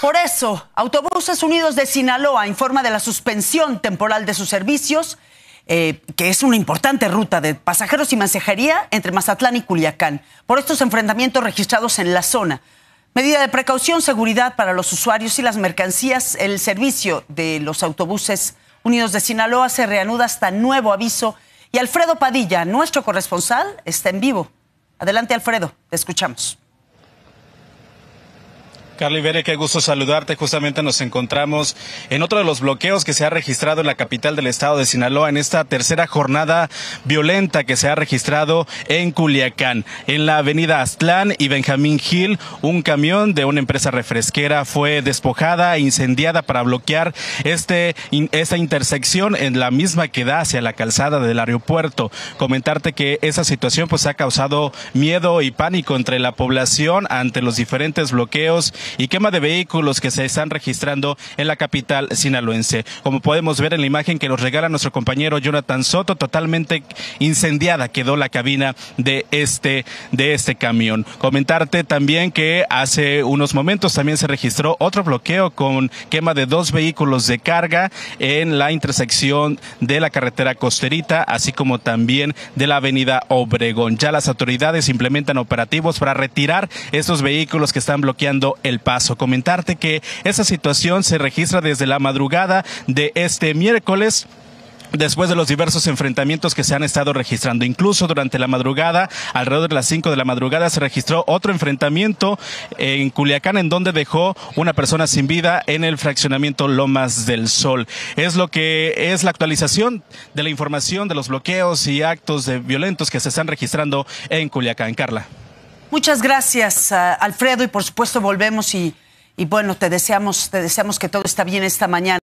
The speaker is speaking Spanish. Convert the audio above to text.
Por eso, Autobuses Unidos de Sinaloa informa de la suspensión temporal de sus servicios, eh, que es una importante ruta de pasajeros y mensajería entre Mazatlán y Culiacán, por estos enfrentamientos registrados en la zona. Medida de precaución, seguridad para los usuarios y las mercancías, el servicio de los Autobuses Unidos de Sinaloa se reanuda hasta nuevo aviso. Y Alfredo Padilla, nuestro corresponsal, está en vivo. Adelante, Alfredo, te escuchamos. Carly Bere, qué gusto saludarte. Justamente nos encontramos en otro de los bloqueos que se ha registrado en la capital del estado de Sinaloa en esta tercera jornada violenta que se ha registrado en Culiacán. En la avenida Aztlán y Benjamín Gil, un camión de una empresa refresquera fue despojada e incendiada para bloquear este, esta intersección en la misma que da hacia la calzada del aeropuerto. Comentarte que esa situación pues ha causado miedo y pánico entre la población ante los diferentes bloqueos y quema de vehículos que se están registrando en la capital sinaloense. Como podemos ver en la imagen que nos regala nuestro compañero Jonathan Soto, totalmente incendiada quedó la cabina de este, de este camión. Comentarte también que hace unos momentos también se registró otro bloqueo con quema de dos vehículos de carga en la intersección de la carretera costerita, así como también de la avenida Obregón. Ya las autoridades implementan operativos para retirar estos vehículos que están bloqueando el paso. Comentarte que esa situación se registra desde la madrugada de este miércoles después de los diversos enfrentamientos que se han estado registrando. Incluso durante la madrugada, alrededor de las 5 de la madrugada, se registró otro enfrentamiento en Culiacán en donde dejó una persona sin vida en el fraccionamiento Lomas del Sol. Es lo que es la actualización de la información de los bloqueos y actos de violentos que se están registrando en Culiacán. Carla. Muchas gracias, Alfredo, y por supuesto volvemos y, y bueno, te deseamos, te deseamos que todo está bien esta mañana.